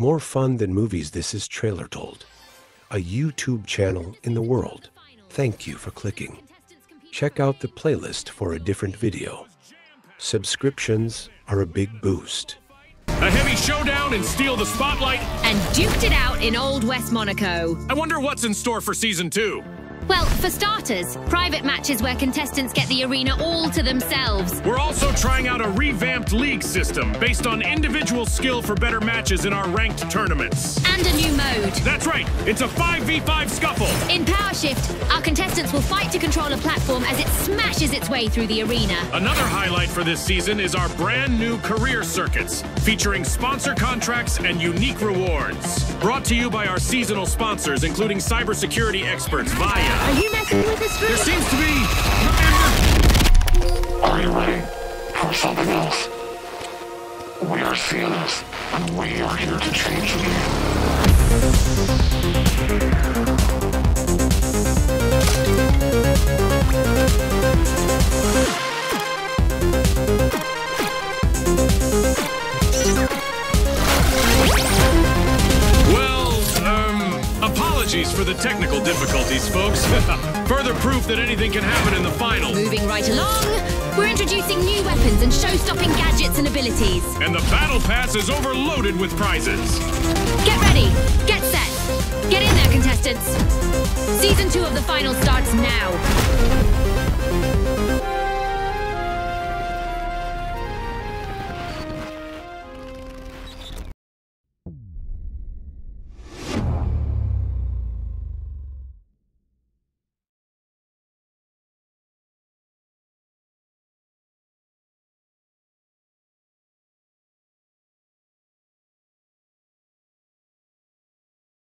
More fun than movies, this is Trailer Told, a YouTube channel in the world. Thank you for clicking. Check out the playlist for a different video. Subscriptions are a big boost. A heavy showdown and steal the spotlight. and duked it out in Old West Monaco. I wonder what's in store for season two. Well, for starters, private matches where contestants get the arena all to themselves. We're also trying out a revamped league system based on individual skill for better matches in our ranked tournaments. And a new mode. That's right, it's a 5v5 scuffle. In Power Shift, our contestants will fight to control a platform as it smashes its way through the arena. Another highlight for this season is our brand new career circuits, featuring sponsor contracts and unique rewards. Brought to you by our seasonal sponsors, including cybersecurity experts VAIIYA. Are you messing with us, There seems to be. Are you ready for something else? We are CNS, and we are here to change the game. Apologies for the technical difficulties, folks. Further proof that anything can happen in the final. Moving right along, we're introducing new weapons and show-stopping gadgets and abilities. And the battle pass is overloaded with prizes. Get ready, get set, get in there, contestants. Season two of the final starts now.